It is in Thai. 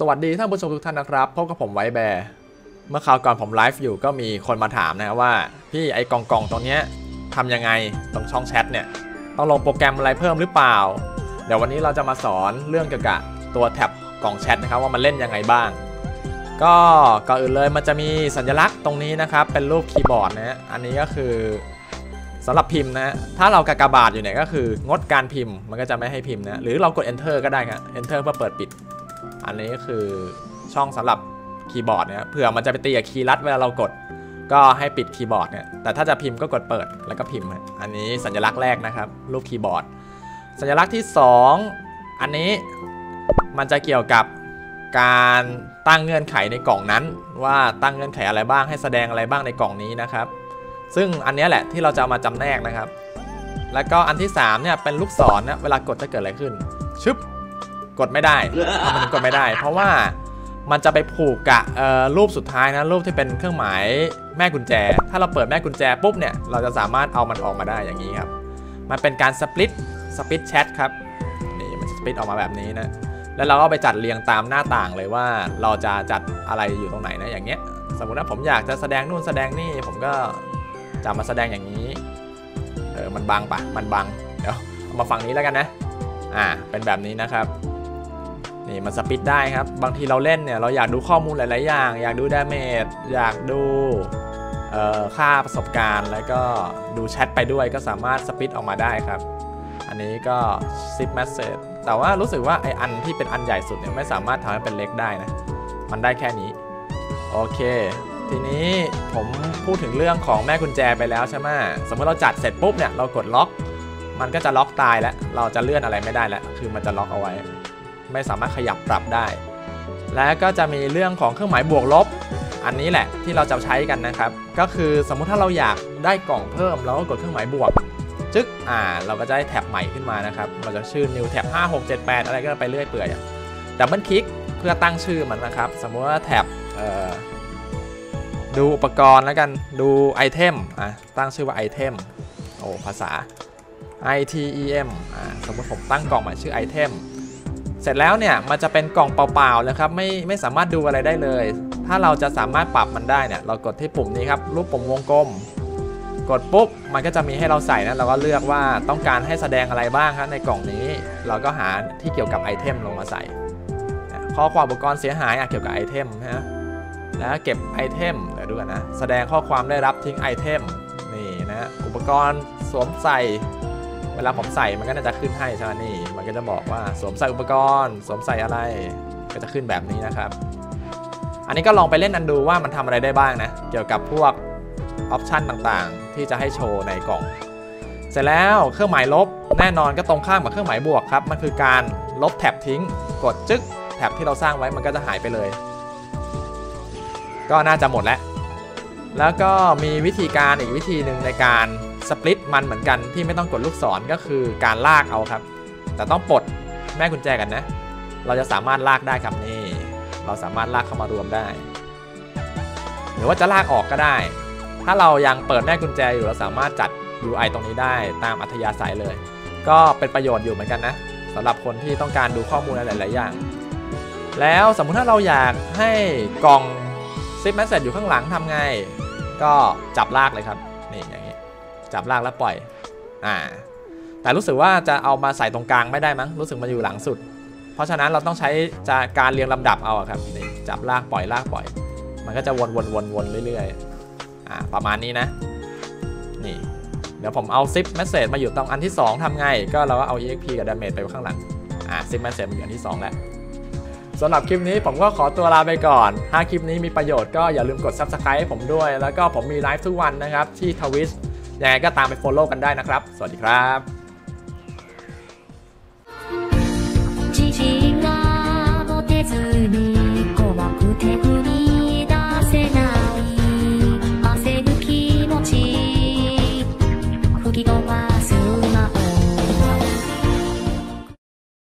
สวัสดีท่านผู้ชมทุกท่านนะครับพบกับผมไวแบร์เมื่อคราวก่อนผมไลฟ์อยู่ก็มีคนมาถามนะว่า พี่ไอกล่องกล่องตรงเนี้ยทำยังไงตรงช่องแชทเนี่ยต้องลงโปรแกรมอะไรเพิ่มหรือเปล่า เดี๋ยววันนี้เราจะมาสอนเรื่องเกี่ยวกับตัว tab กล่องแชทนะครับว่ามันเล่นยังไงบ้าง ก็ก่อนอื่นเลยมันจะมีสัญลักษณ์ตรงนี้นะครับ เป็นรูปคีย์บอร์ดนะฮะอันนี้ก็คือสำหรับพิมพ์นะถ้าเรากากบาทอยู่เนี่ยก็คืองดการพิมพ์มันก็จะไม่ให้พิมพ์นะหรือเรากด enter ก็ได้ครับ enter เพื่อเปิดปิด อันนี้ก็คือช่องสำหรับคีย์บอร์ดเนี่ยเผื่อมันจะไปตีกับคีย์ลัดเวลาเรากด ก็ให้ปิดคีย์บอร์ดเนี่ยแต่ถ้าจะพิมพ์ก็กดเปิดแล้วก็พิมพ์ อันนี้สัญลักษณ์แรกนะครับรูปคีย์บอร์ด สัญลักษณ์ที่ 2 อันนี้มันจะเกี่ยวกับการตั้งเงื่อนไขในกล่องนั้น ว่าตั้งเงื่อนไขอะไรบ้างให้แสดงอะไรบ้างในกล่องนี้นะครับ ซึ่งอันนี้แหละที่เราจะมาจำแนกนะครับ แล้วก็อันที่3เนี่ยเป็นลูกศรเนี่ยนะเวลากดจะเกิดอะไรขึ้นชึบ กดไม่ได้ทำไมถึงกดไม่ได้ เพราะว่ามันจะไปผูกกับรูปสุดท้ายนะรูปที่เป็นเครื่องหมายแม่กุญแจ ถ้าเราเปิดแม่กุญแจปุ๊บเนี่ยเราจะสามารถเอามันออกมาได้อย่างนี้ครับ มันเป็นการสปลิตสปลิตแชทครับนี่มันสปลิตออกมาแบบนี้นะแล้วเราก็ไปจัดเรียงตามหน้าต่างเลยว่าเราจะจัดอะไรอยู่ตรงไหนนะอย่างเงี้ย สมมติว่าผมอยากจะแสดงนู่นแสดงนี่ผมก็จะมาแสดงอย่างนี้เออมันบังปะมันบังเดี๋ยวเอามาฝั่งนี้แล้วกันนะอ่าเป็นแบบนี้นะครับ นี่มัน split ได้ครับ บางทีเราเล่นเนี่ยเราอยากดูข้อมูลหลาย ๆ อย่าง อยากดู damage อยากดูค่าประสบการณ์ แล้วก็ดูแชทไปด้วยก็สามารถ split ออกมาได้ครับ อันนี้ก็ split message แต่ว่ารู้สึกว่าไออันที่เป็นอันใหญ่สุดเนี่ยไม่สามารถทำให้เป็นเล็กได้นะ มันได้แค่นี้ โอเค ทีนี้ผมพูดถึงเรื่องของแม่กุญแจไปแล้วใช่ไหมสมมติเราจัดเสร็จปุ๊บเนี่ยเรากดล็อก มันก็จะล็อกตายแล้ว เราจะเลื่อนอะไรไม่ได้แล้ว คือมันจะล็อกเอาไว้ ไม่สามารถขยับปรับได้ และก็จะมีเรื่องของเครื่องหมายบวกลบ อันนี้แหละที่เราจะใช้กันนะครับ ก็คือสมมุติถ้าเราอยากได้กล่องเพิ่มเราก็กดเครื่องหมายบวก จึ๊กอ่า เราก็จะได้แท็บใหม่ขึ้นมานะครับเราจะชื่อ new tab 5 6 7 8 อะไรก็ไปเรื่อยเปื่อยdouble click เพื่อตั้งชื่อมันนะครับ สมมุติว่า tab ดูอุปกรณ์แล้วกันดู item อะตั้งชื่อว่า item โอ้ภาษา item อ่าสมมติผมตั้งกล่องมาชื่อ item เสร็จแล้วเนี่ยมันจะเป็นกล่องเปล่าๆเลยครับไม่ไม่สามารถดูอะไรได้เลย ถ้าเราจะสามารถปรับมันได้เนี่ยเรากดที่ปุ่มนี้ครับรูปปุ่มวงกลม กดปุ๊บมันก็จะมีให้เราใส่นะเราก็เลือกว่าต้องการให้แสดงอะไรบ้างครับในกล่องนี้ เราก็หาที่เกี่ยวกับ item ลงมาใส่ข้อความอุปกรณ์เสียหายเกี่ยวกับ item นะแล้วเก็บ item เดี๋ยวดูกันนะแสดงข้อความได้รับทิ้ง item นี่นะอุปกรณ์สวมใส่ เวลาผมใส่มันก็น่าจะขึ้นให้ใช่ไหมนี่ มันก็จะบอกว่าสวมใส่อุปกรณ์ สวมใส่อะไร ก็จะขึ้นแบบนี้นะครับ อันนี้ก็ลองไปเล่นกันดูว่ามันทำอะไรได้บ้างนะ เกี่ยวกับพวกออปชันต่างๆ ที่จะให้โชว์ในกล่อง เสร็จแล้วเครื่องหมายลบแน่นอนก็ตรงข้ามกับเครื่องหมายบวกครับ มันคือการลบแท็บทิ้ง กดจึ๊กแท็บที่เราสร้างไว้มันก็จะหายไปเลย ก็น่าจะหมดแล้ว แล้วก็มีวิธีการอีกวิธีหนึ่งในการ สปลิตมันเหมือนกันที่ไม่ต้องกดลูกศรก็คือการลากเอาครับ แต่ต้องปลดแม่กุญแจกันนะ เราจะสามารถลากได้ครับนี่ เราสามารถลากเข้ามารวมได้ หรือว่าจะลากออกก็ได้ ถ้าเรายังเปิดแม่กุญแจอยู่เราสามารถจัด UI ตรงนี้ได้ตามอัธยาศัยเลย ก็เป็นประโยชน์อยู่เหมือนกันนะสำหรับคนที่ต้องการดูข้อมูลหลาย ๆ อย่าง แล้วสมมุติถ้าเราอยากให้กล่องซิปแมสเซจอยู่ข้างหลังทำไง ก็จับลากเลยครับนี่อย่าง จับลากแล้วปล่อย อ่า แต่รู้สึกว่าจะเอามาใส่ตรงกลางไม่ได้มั้ง รู้สึกมันอยู่หลังสุด เพราะฉะนั้นเราต้องใช้จะการเรียงลำดับเอาครับนี่จับลากปล่อยลากปล่อย มันก็จะวนวนวนวนเรื่อยๆ อ่า ประมาณนี้นะ นี่ เดี๋ยวผมเอา zip message มาอยู่ตรงอันที่ 2ทำไง ก็เราก็เอา exp กับ damage ไปข้างหลัง อ่า zip message มาอยู่อันที่ 2 แล้วสำหรับคลิปนี้ผมก็ขอตัวลาไปก่อน ถ้าคลิปนี้มีประโยชน์ก็อย่าลืมกด subscribe ให้ผมด้วย แล้วก็ผมมีไลฟ์ทุกวันนะครับ ที่ Twitch ยังไงก็ตามไป follow กันได้นะครับ สวัสดีครับ